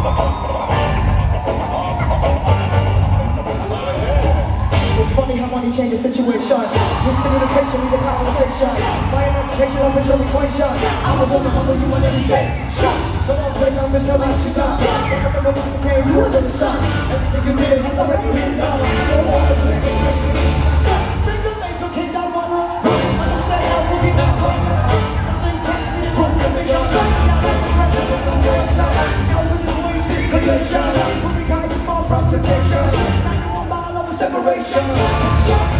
It's funny how money changes situations. Miscommunication, leads to complications. My emancipation of your equation. I was on the humble, you were never stay. So don't play on this, I'm actually done. Look up in the water, came, you were the sun. Everything you did has already been done. No more to change. Stop. Take the major, kick down one run. Understand how to be not playing. hesitation. Like a ball of a separation.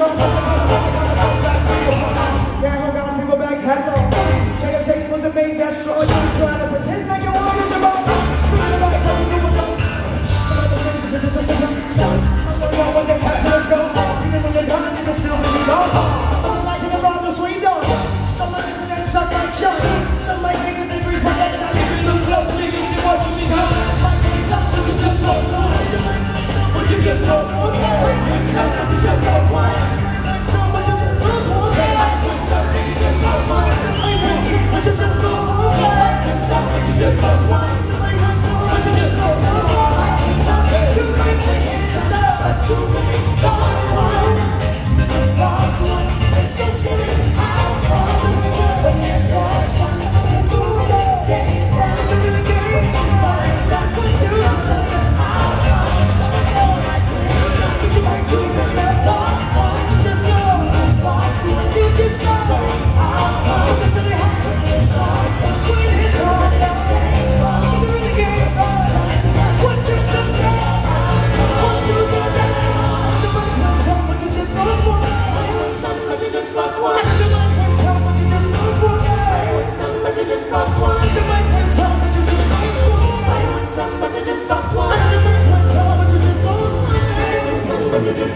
Thank you.